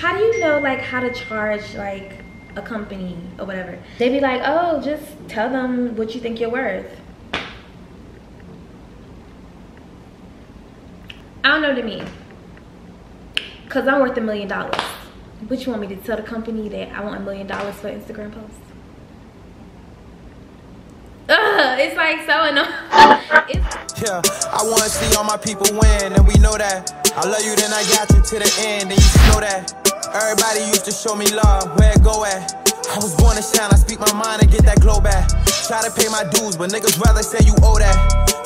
how do you know like how to charge like a company or whatever? They'd be like, oh, just tell them what you think you're worth. I don't know what I mean. Cause I'm worth a million dollars. But you want me to tell the company that I want a million dollars for Instagram posts? Ugh, it's like so annoying. yeah, I want to see all my people win, and we know that. I love you, then I got you to the end, and you know that. Everybody used to show me love, where it go at? I was born to shine, I speak my mind and get that glow back. Try to pay my dues, but niggas rather say you owe that.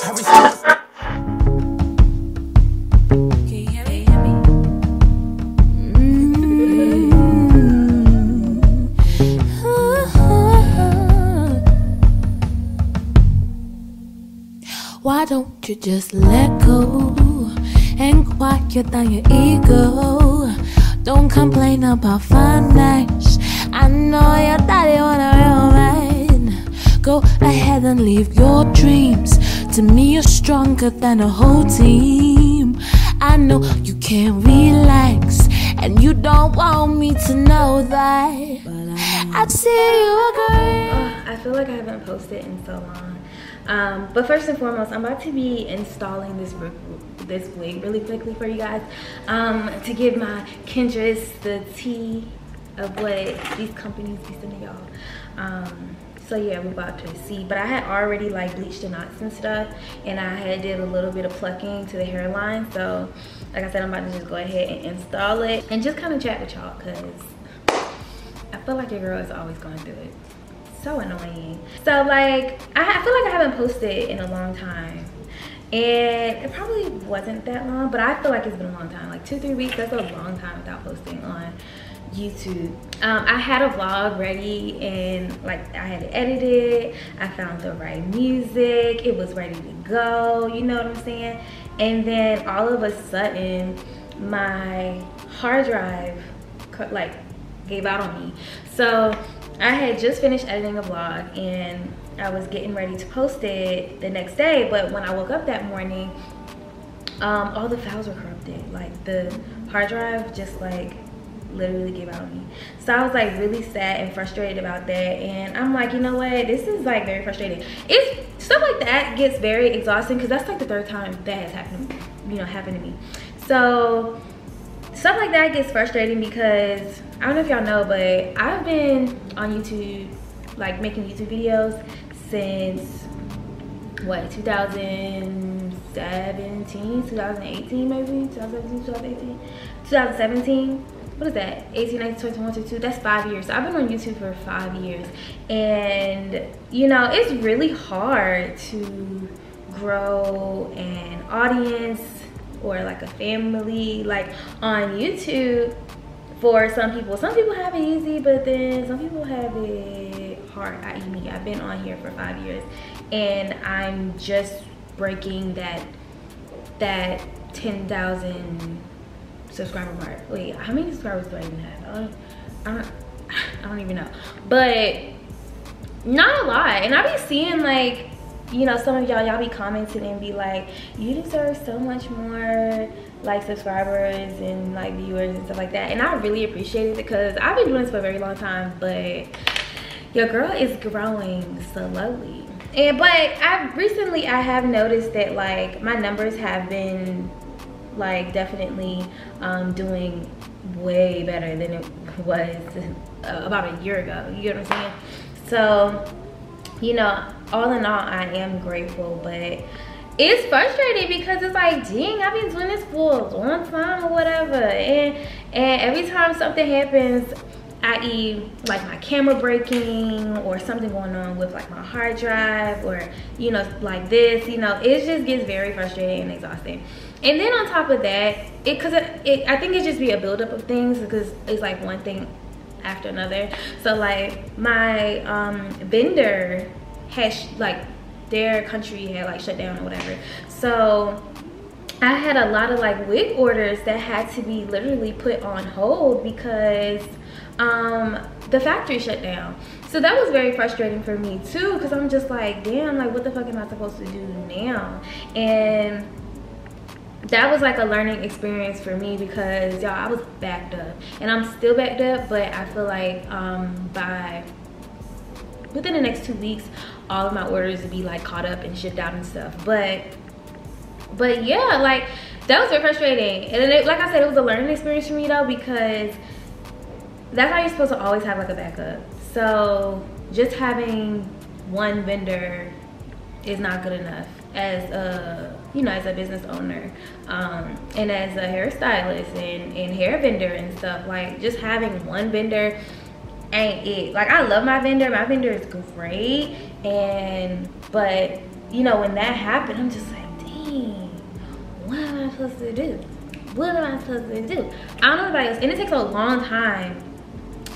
Every mm-hmm. Why don't you just let go and quiet down your ego? Don't complain about finance. I know your daddy wanna man. Go ahead and live your dreams. To me, you're stronger than a whole team. I know you can't relax, and you don't want me to know that. I see you agree. Uh, I feel like I haven't posted in so long. Um, but first and foremost, I'm about to be installing this this wig really quickly for you guys um, to give my kindreds the tea of what these companies be sending y'all. Um, so yeah, we're about to see. But I had already like bleached the knots and stuff, and I had did a little bit of plucking to the hairline. So like I said, I'm about to just go ahead and install it and just kind of chat with y'all because I feel like your girl is always going through it so annoying. So like, I, feel like I haven't posted in a long time. And it probably wasn't that long, but I feel like it's been a long time. Like two, three weeks, that's a long time without posting on YouTube. Um, I had a vlog ready and like I had it edited. I found the right music. It was ready to go. You know what I'm saying? And then all of a sudden, my hard drive like gave out on me. So I had just finished editing a vlog and I was getting ready to post it the next day, but when I woke up that morning, um, all the files were corrupted. Like the hard drive just like literally gave out on me. So I was like really sad and frustrated about that. And I'm like, you know what? This is like very frustrating. It's stuff like that gets very exhausting because that's like the third time that has happened, you know, happened to me. So stuff like that gets frustrating because I don't know if y'all know, but I've been on YouTube, like making YouTube videos since what 2017 2018 maybe? 2017 2018 2017 what is that? 18 19 20 21 22 that's five years. So i've been on youtube for five years. And you know it's really hard to grow an audience or like a family like on youtube for some people. Some people have it easy but then some people have it hard i.e me i've been on here for five years and i'm just breaking that that 10,000 subscriber mark. Wait how many subscribers do i even have? I don't, I don't, I don't even know. But not a lot and i be seeing like you know some of y'all y'all be commenting and be like you deserve so much more like subscribers and like viewers and stuff like that. And i really appreciate it because i've been doing this for a very long time but your girl is growing slowly. And but i recently i have noticed that like my numbers have been like definitely um doing way better than it was about a year ago. You know what i'm saying? So you know all in all i am grateful but it's frustrating because it's like dang i've been doing this for a long time or whatever. And and every time something happens i.e like my camera breaking or something going on with like my hard drive or you know like this you know it just gets very frustrating and exhausting. And then on top of that it because it, it, i think it just be a buildup of things because it's like one thing after another. So like my um vendor has like their country had like shut down or whatever. So i had a lot of like wig orders that had to be literally put on hold because um the factory shut down. So that was very frustrating for me too because i'm just like damn like what the fuck am i supposed to do now? And that was like a learning experience for me because y'all I was backed up. And I'm still backed up but I feel like um by within the next two weeks all of my orders will be like caught up and shipped out and stuff. But but yeah like that was very frustrating. And it, like I said it was a learning experience for me though because that's how you're supposed to always have like a backup. So just having one vendor is not good enough as a you know as a business owner um, and as a hairstylist and, and hair vendor and stuff like just having one vendor ain't it. Like i love my vendor my vendor is great and but you know when that happened i'm just like dang what am i supposed to do? What am i supposed to do? I don't know about else and it takes a long time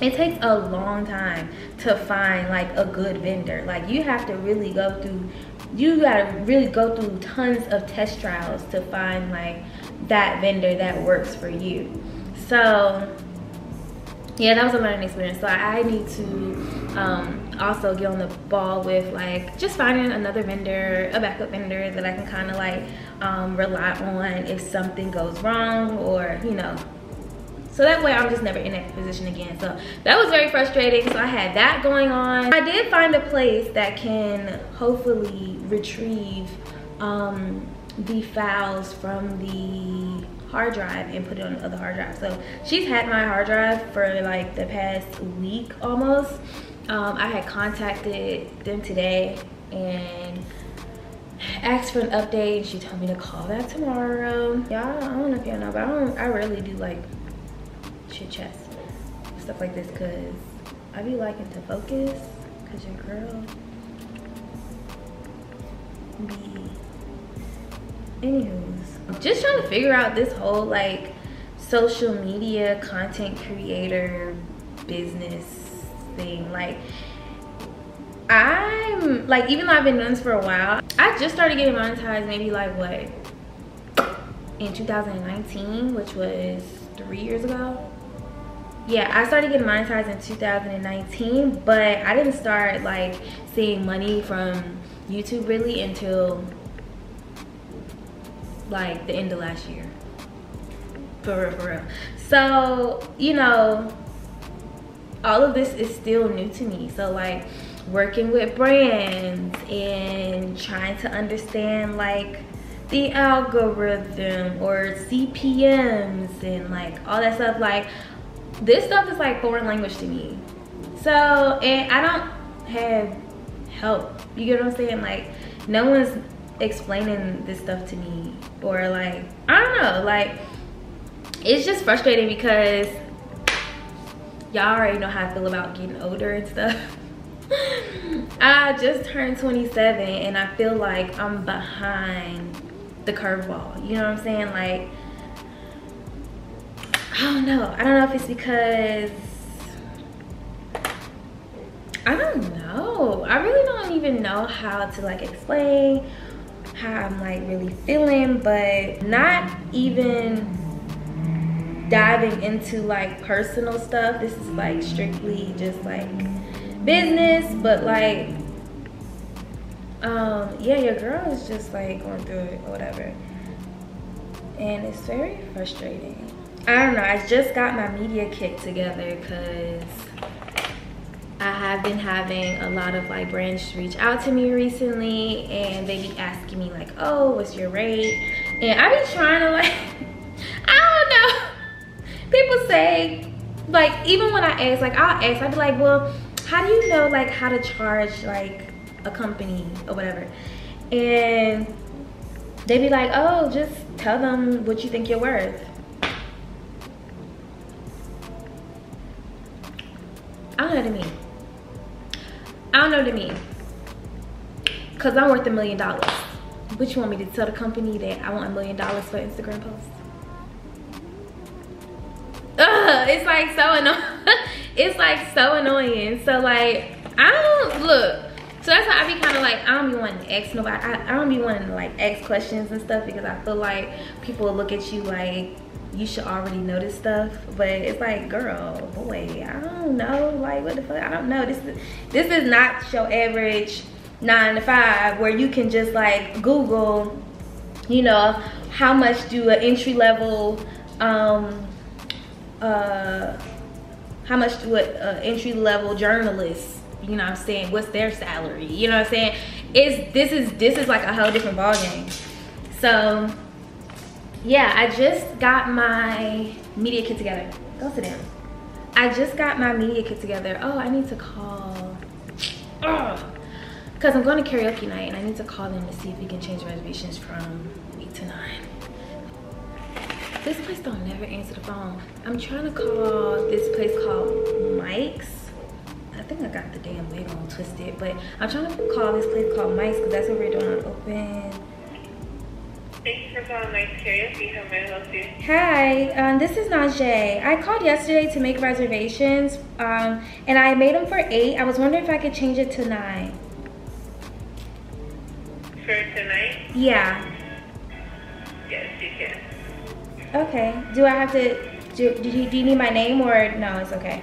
it takes a long time to find like a good vendor. Like you have to really go through you gotta really go through tons of test trials to find like that vendor that works for you. So yeah that was a learning experience. So i need to um, also get on the ball with like just finding another vendor a backup vendor that i can kind of like um, rely on if something goes wrong or you know so that way I'm just never in that position again. So that was very frustrating. So I had that going on. I did find a place that can hopefully retrieve um, the files from the hard drive and put it on the other hard drive. So she's had my hard drive for like the past week almost. Um, I had contacted them today and asked for an update. She told me to call back tomorrow. Y'all, I don't know if y'all know, but I don't. I rarely do like chit chats, stuff like this, cause I be liking to focus, cause your girl be. Anywho's, just trying to figure out this whole like social media content creator business thing. Like, I'm like, even though I've been doing this for a while, I just started getting monetized maybe like what in 2019, which was three years ago yeah i started getting monetized in 2019 but i didn't start like seeing money from youtube really until like the end of last year. For real for real. So you know all of this is still new to me. So like working with brands and trying to understand like the algorithm or CPMs and like all that stuff like this stuff is like foreign language to me. So, and I don't have help. You get what I'm saying? Like, no one's explaining this stuff to me. Or like, I don't know, like, it's just frustrating because y'all already know how I feel about getting older and stuff. I just turned 27 and I feel like I'm behind the curveball. You know what I'm saying? Like, I don't know. I don't know if it's because I don't know. I really don't even know how to like explain how I'm like really feeling, but not even diving into like personal stuff. This is like strictly just like business, but like um yeah, your girl is just like going through it or whatever. And it's very frustrating. I don't know. I just got my media kit together because I have been having a lot of like brands reach out to me recently and they be asking me like, oh, what's your rate? And I be trying to like, I don't know. People say, like, even when I ask, like, I'll ask, I'll be like, well, how do you know like how to charge like a company or whatever? And they be like, oh, just tell them what you think you're worth. I don't know what to mean. I don't know what to mean. Cause I'm worth a million dollars. But you want me to tell the company that I want a million dollars for Instagram posts? Ugh, it's like so annoying. it's like so annoying. So like, I don't, look. So that's why I be kind of like, I don't be wanting to ask nobody. I, I don't be wanting to like ask questions and stuff because I feel like people look at you like, you should already know this stuff but it's like girl boy i don't know like what the fuck? I don't know. This is this is not your average nine to five where you can just like google you know how much do an entry level um uh how much do an entry level journalist you know i'm saying what's their salary? You know i'm saying? It's this is this is like a whole different ball game so yeah i just got my media kit together. Go sit down. I just got my media kit together. Oh i need to call. Because i'm going to karaoke night and i need to call them to see if we can change reservations from 8 to 9 this place don't never answer the phone. I'm trying to call this place called mike's. I think i got the damn label twisted but i'm trying to call this place called mike's because that's what we're doing open Thank you for calling Mike's Karaoke. How may I help you? Hi, um, this is Nazjé. I called yesterday to make reservations, um, and I made them for 8. I was wondering if I could change it to 9. For tonight? Yeah. Yes, you can. Okay. Do I have to, do, do, you, do you need my name or no, it's okay?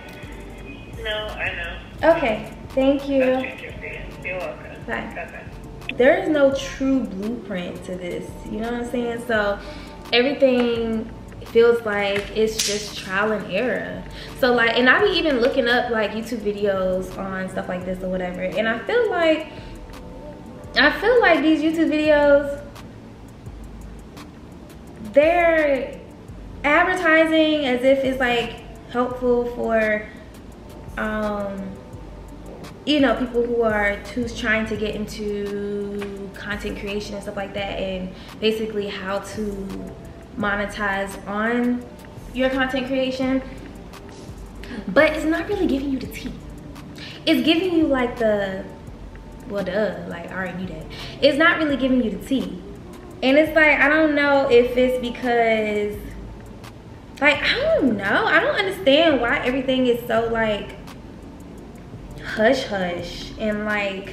No, I know. Okay. Thank you. I'll change it for you. You're welcome. Bye. Bye-bye. There is no true blueprint to this you know what i'm saying? So everything feels like it's just trial and error. So like and i be even looking up like youtube videos on stuff like this or whatever and i feel like i feel like these youtube videos they're advertising as if it's like helpful for um you know people who are who's trying to get into content creation and stuff like that and basically how to monetize on your content creation. But it's not really giving you the tea. It's giving you like the well duh like i already knew that. It's not really giving you the tea. And it's like i don't know if it's because like i don't know. I don't understand why everything is so like hush hush and like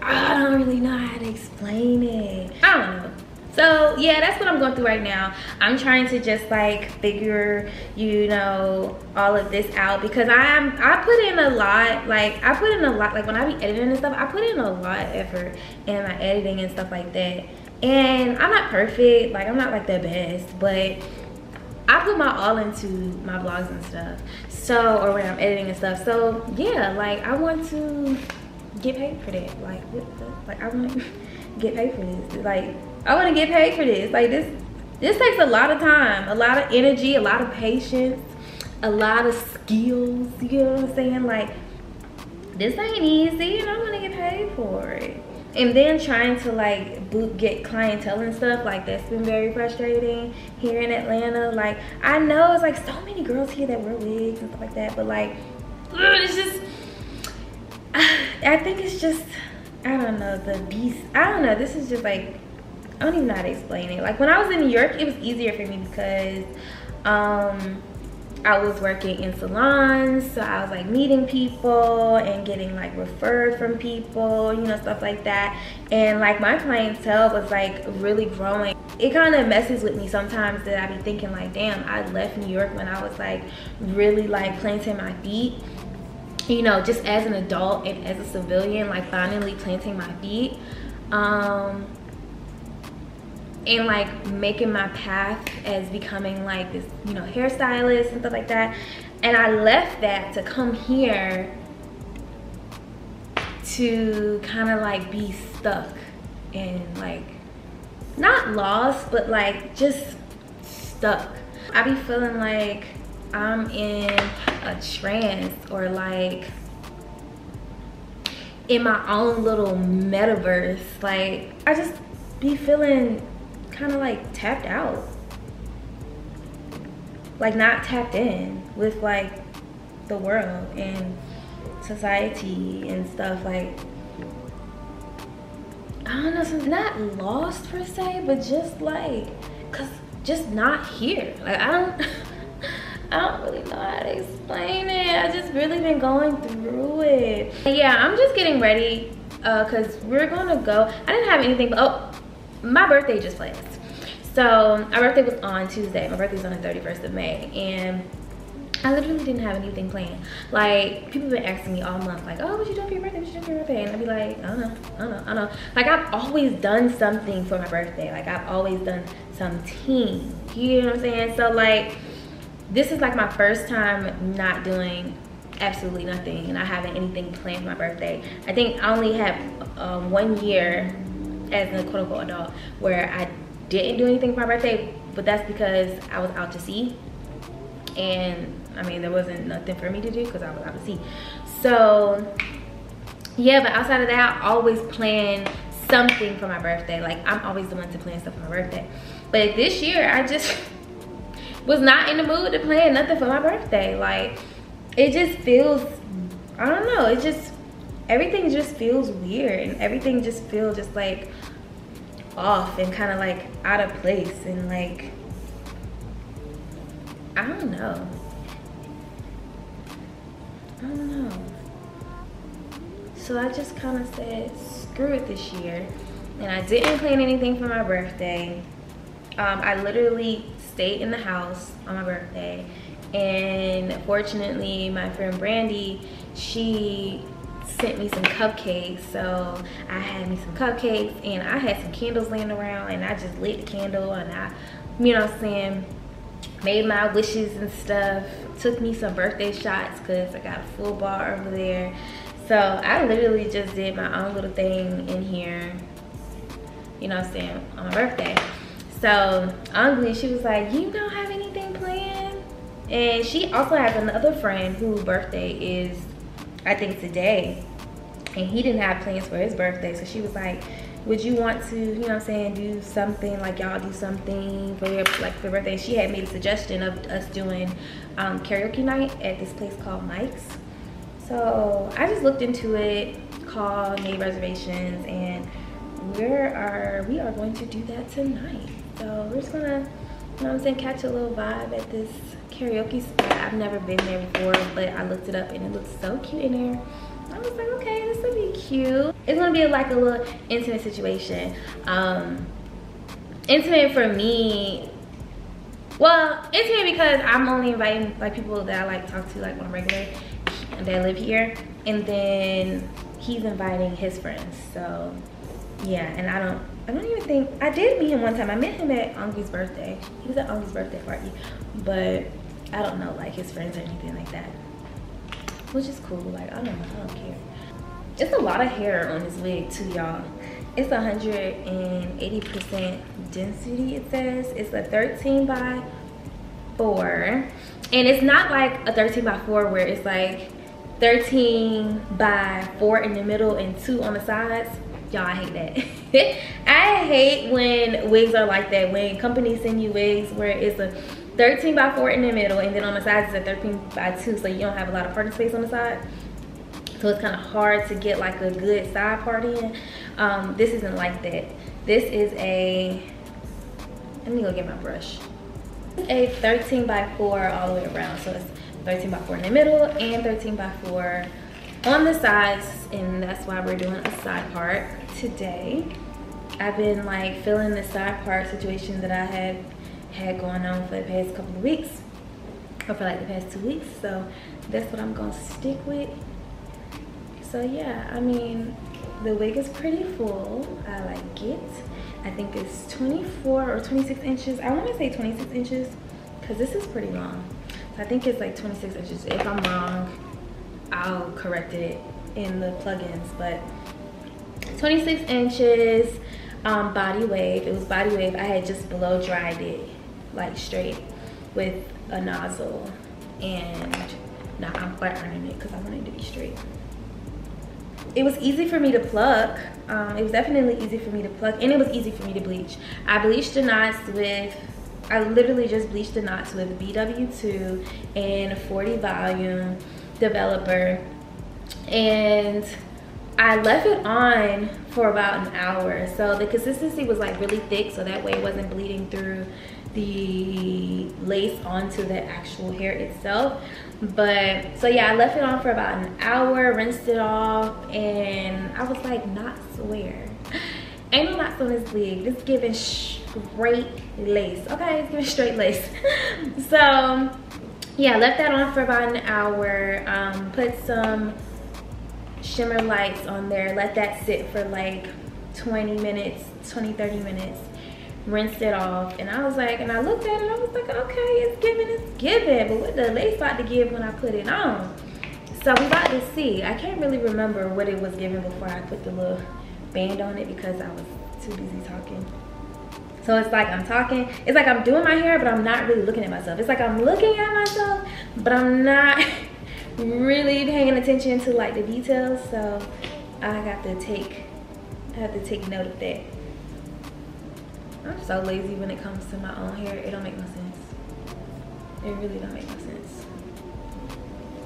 I don't really know how to explain it. I don't know. So yeah, that's what I'm going through right now. I'm trying to just like figure, you know, all of this out because I'm I put in a lot. Like I put in a lot. Like when I be editing and stuff, I put in a lot of effort in my editing and stuff like that. And I'm not perfect. Like I'm not like the best, but I put my all into my blogs and stuff. So, or when I'm editing and stuff. So, yeah, like I want to get paid for that. Like, what the, like I want to get paid for this. Like, I want to get paid for this. Like this, this takes a lot of time, a lot of energy, a lot of patience, a lot of skills. You know what I'm saying? Like, this ain't easy, and I want to get paid for it and then trying to like boot get clientele and stuff like that's been very frustrating here in atlanta. Like i know it's like so many girls here that wear wigs and stuff like that but like it's just i think it's just i don't know the beast i don't know this is just like i don't even know how to explain it. Like when i was in new york it was easier for me because um I was working in salons, so I was like meeting people and getting like referred from people, you know, stuff like that. And like my clientele was like really growing. It kind of messes with me sometimes that I be thinking like, damn, I left New York when I was like really like planting my feet. You know, just as an adult and as a civilian, like finally planting my feet. Um, and like making my path as becoming like this you know hairstylist and stuff like that. And i left that to come here to kind of like be stuck and like not lost but like just stuck. I be feeling like i'm in a trance or like in my own little metaverse. Like i just be feeling kind of like tapped out like not tapped in with like the world and society and stuff like I don't know, so not lost per se, but just like, cause just not here. Like I don't, I don't really know how to explain it. I just really been going through it. Yeah, I'm just getting ready, uh, cause we're gonna go. I didn't have anything, but oh, my birthday just passed. So my birthday was on Tuesday. My birthday's on the 31st of May. And I literally didn't have anything planned. Like people have been asking me all month, like, "Oh, what you doing for your birthday? What you doing for your birthday?" And I'd be like, "I don't know, I don't know, I don't know." Like I've always done something for my birthday. Like I've always done some something. You know what I'm saying? So like, this is like my first time not doing absolutely nothing, and I haven't anything planned for my birthday. I think I only have um, one year as a quote unquote adult where I didn't do anything for my birthday, but that's because I was out to sea and I mean there wasn't nothing for me to do because I was out to sea. So yeah, but outside of that, I always plan something for my birthday. Like I'm always the one to plan stuff for my birthday. But this year I just was not in the mood to plan nothing for my birthday. Like it just feels I don't know, it just everything just feels weird and everything just feels just like off and kind of like out of place and like I don't know. I don't know. So I just kind of said, screw it this year. And I didn't plan anything for my birthday. Um, I literally stayed in the house on my birthday. And fortunately, my friend Brandy, she sent me some cupcakes. So I had me some cupcakes and I had some candles laying around and I just lit the candle and I, you know what I'm saying, made my wishes and stuff took me some birthday shots because i got a full bar over there so i literally just did my own little thing in here you know what i'm saying on my birthday so ugly she was like you don't have anything planned and she also has another friend whose birthday is i think today and he didn't have plans for his birthday so she was like would you want to, you know what I'm saying, do something, like y'all do something for your, like for birthday? She had made a suggestion of us doing um, karaoke night at this place called Mike's. So I just looked into it, called, made reservations, and we are, we are going to do that tonight. So we're just gonna, you know what I'm saying, catch a little vibe at this karaoke spot. I've never been there before, but I looked it up and it looks so cute in there. I was like, okay, this will be cute. It's gonna be like a little intimate situation. Um, intimate for me, well, intimate because I'm only inviting like people that I like talk to like on a regular that live here. And then he's inviting his friends. So yeah, and I don't I don't even think I did meet him one time. I met him at Angi's birthday. He was at Angi's birthday party. But I don't know like his friends or anything like that which is cool. Like, I don't know, I don't care. It's a lot of hair on this wig too, y'all. It's 180% density, it says. It's a 13 by 4. And it's not like a 13 by 4 where it's like 13 by 4 in the middle and 2 on the sides. Y'all, I hate that. I hate when wigs are like that. When companies send you wigs where it's a 13 by 4 in the middle and then on the sides it's a 13 by 2 so you don't have a lot of parting space on the side. So it's kind of hard to get like a good side part in. Um, this isn't like that. This is a let me go get my brush. A 13 by 4 all the way around so it's 13 by 4 in the middle and 13 by 4 on the sides and that's why we're doing a side part today I've been like feeling the side part situation that I had had going on for the past couple of weeks or for like the past two weeks so that's what i'm gonna stick with. So yeah i mean the wig is pretty full. I like it. I think it's 24 or 26 inches. I want to say 26 inches because this is pretty long. So i think it's like 26 inches. If i'm wrong i'll correct it in the plugins but 26 inches um, body wave it was body wave i had just blow dried it like straight with a nozzle and now I'm flat ironing it because I want it to be straight. It was easy for me to pluck. Um, it was definitely easy for me to pluck and it was easy for me to bleach. I bleached the knots with, I literally just bleached the knots with BW2 and 40 volume developer and I left it on for about an hour. So the consistency was like really thick so that way it wasn't bleeding through the lace onto the actual hair itself but so yeah i left it on for about an hour rinsed it off and i was like not swear ain't no knots on this wig it's giving straight lace okay it's giving straight lace so yeah, left that on for about an hour. Um, put some shimmer lights on there. Let that sit for like 20 minutes, 20, 30 minutes. Rinsed it off. And I was like, and I looked at it, I was like, okay, it's giving, it's giving. But what the lace about to give when I put it on? So we about to see. I can't really remember what it was giving before I put the little band on it because I was too busy talking. So it's like I'm talking, it's like I'm doing my hair, but I'm not really looking at myself. It's like I'm looking at myself, but I'm not really paying attention to like the details. So I got to take, I have to take note of that. I'm so lazy when it comes to my own hair. It don't make no sense. It really don't make no sense.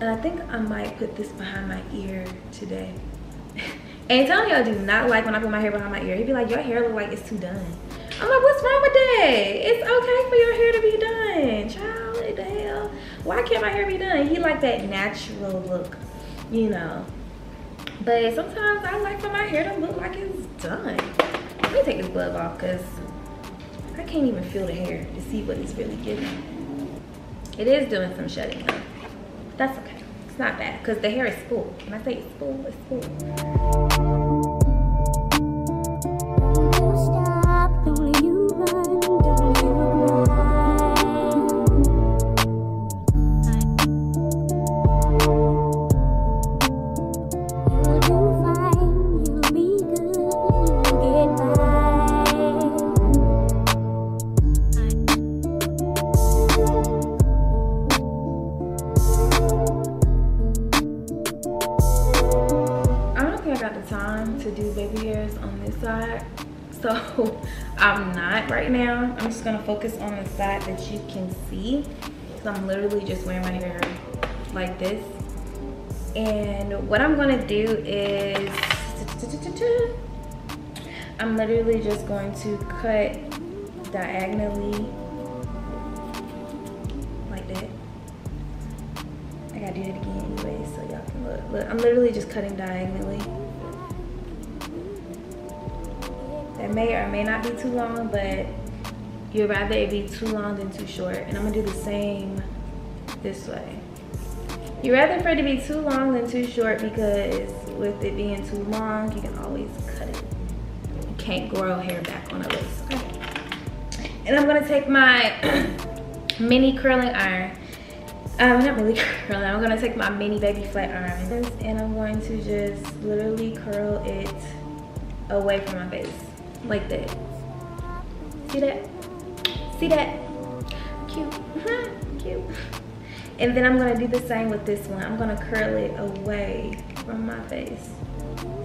And I think I might put this behind my ear today. y'all do not like when I put my hair behind my ear. He'd be like, your hair look like it's too done. I'm like, what's wrong with that? It's okay for your hair to be done. Child? Why can't my hair be done? He like that natural look, you know. But sometimes I like for my hair to look like it's done. Let me take this glove off because I can't even feel the hair to see what it's really giving. It is doing some shedding though. That's okay. It's not bad because the hair is full. When I say it's full, it's full. Do baby hairs on this side. So I'm not right now. I'm just gonna focus on the side that you can see. Cause I'm literally just wearing my hair like this. And what I'm gonna do is, I'm literally just going to cut diagonally like that. I gotta do it again anyway, so y'all can look. Look, I'm literally just cutting diagonally. That may or may not be too long, but you'd rather it be too long than too short. And I'm gonna do the same this way. You'd rather for it to be too long than too short because with it being too long, you can always cut it. You can't grow hair back on a lace, okay? And I'm gonna take my mini curling iron um, not really curling. I'm gonna take my mini baby flat iron and I'm going to just literally curl it away from my face, like that. See that? See that? Cute, cute. And then I'm gonna do the same with this one. I'm gonna curl it away from my face.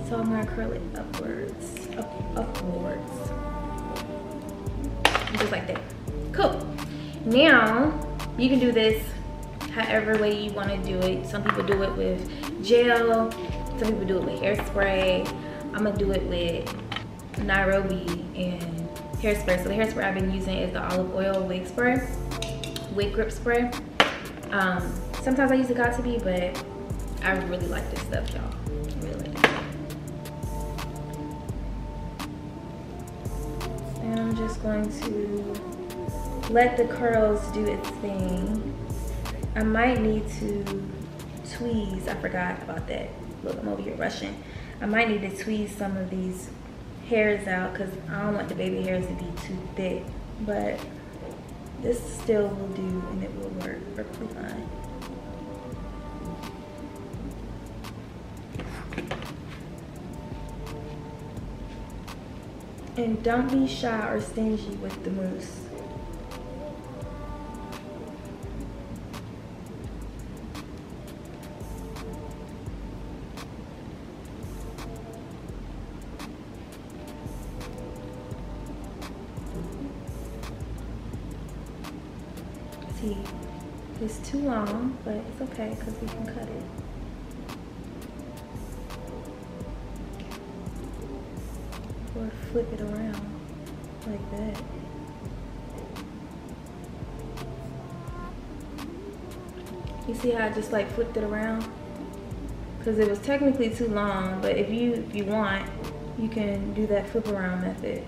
So I'm gonna curl it upwards, up, upwards. Just like that. Cool. Now, you can do this however way you want to do it. Some people do it with gel, some people do it with hairspray. I'm gonna do it with Nairobi and hairspray. So the hairspray I've been using is the olive oil wig spray, wig grip spray. Um, sometimes I use the Got2b, but I really like this stuff, y'all. Really. And I'm just going to let the curls do its thing. I might need to tweeze. I forgot about that. Look, I'm over here rushing. I might need to tweeze some of these hairs out because I don't want the baby hairs to be too thick. But this still will do and it will work perfectly fine. And don't be shy or stingy with the mousse. It's too long, but it's okay because we can cut it. Or flip it around like that. You see how I just like flipped it around? Because it was technically too long, but if you if you want, you can do that flip around method.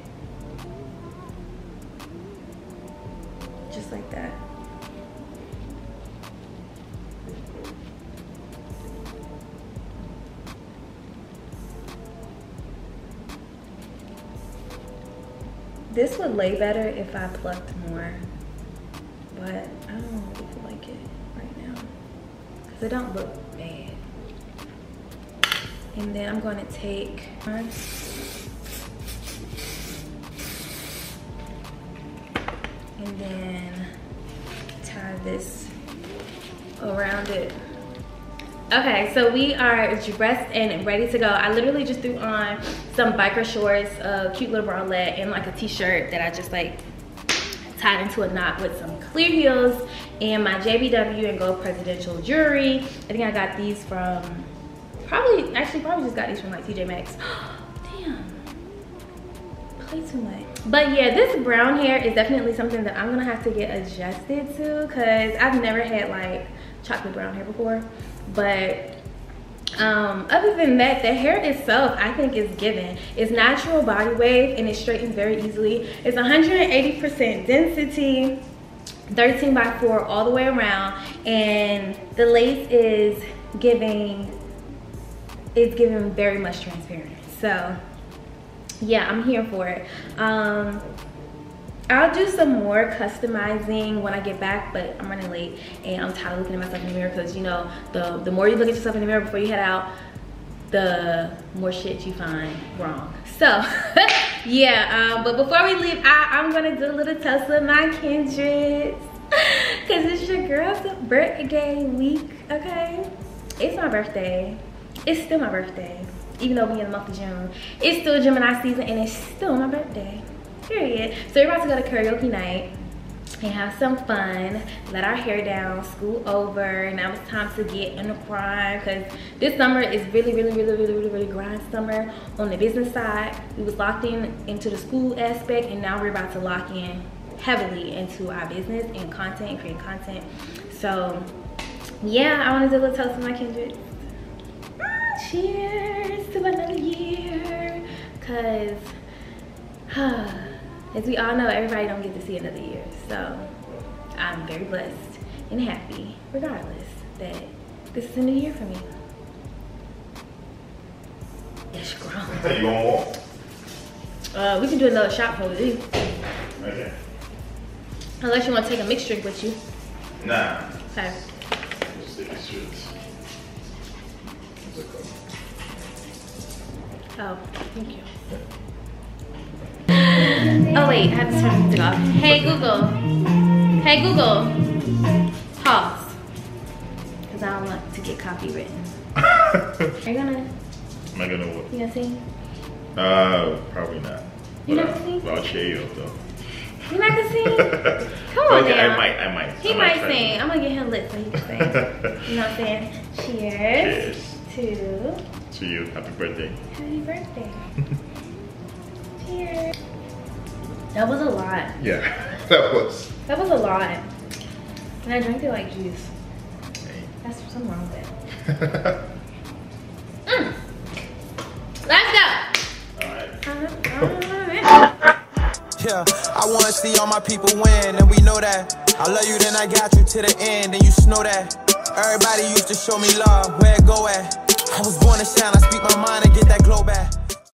Would lay better if I plucked more, but I don't really feel like it right now because it don't look bad. And then I'm going to take and then tie this around it. Okay, so we are dressed and ready to go. I literally just threw on some biker shorts, a cute little bralette, and like a t-shirt that I just like tied into a knot with some clear heels and my JBW and Gold Presidential jewelry. I think I got these from, probably, actually probably just got these from like TJ Maxx. Damn, play too much. But yeah, this brown hair is definitely something that I'm gonna have to get adjusted to because I've never had like chocolate brown hair before. But um, other than that, the hair itself, I think is given. It's natural body wave and it straightens very easily. It's 180% density, 13 by 4 all the way around. And the lace is giving, it's giving very much transparent. So yeah, I'm here for it. Um, I'll do some more customizing when I get back, but I'm running late and I'm tired of looking at myself in the mirror because you know, the, the more you look at yourself in the mirror before you head out, the more shit you find wrong. So, yeah, um, but before we leave, I, am gonna do a little toast with my kindreds because it's your girl's birthday week, okay? It's my birthday. It's still my birthday, even though we in the month of June. It's still Gemini season and it's still my birthday period. So we're about to go to karaoke night and have some fun, let our hair down, school over. Now it's time to get in the grind because this summer is really, really, really, really, really, really grind summer on the business side. We was locked in into the school aspect and now we're about to lock in heavily into our business and content and creating content. So yeah, I want to do a little toast to my kindred. Ah, cheers to another year. Cause, ah. As we all know, everybody don't get to see another year. So I'm very blessed and happy, regardless, that this is a new year for me. Yes, grown. You gonna walk? Uh, we can do another shot for you. Okay. Unless you want to take a mixed drink with you. Nah. Okay. Just stick it to this. Oh, thank you. Oh wait, I have to turn it off. Hey Google. Hey Google. Pause. Cause I don't want to get copywritten. Are you gonna? Am I gonna what? You gonna sing? Uh, probably not. You But not I- sing? I'll cheer you up though. You not gonna sing? Come on okay, now. I might, I might. He I might try. sing. I'm gonna get him lit so he can sing. you know what I'm saying? Cheers. Cheers. To To you. Happy birthday. happy birthday. Cheers. That was a lot. Yeah, that was. That was a lot. And I drank it like juice. Hey. That's something wrong with it. Mm. Let's go. Alright. Yeah, I wanna see all my people win, and we know that. I love you, then I got you to the end, and you just know that. Everybody used to show me love, where it go at. I was born to shine, I speak my mind and get that glow back.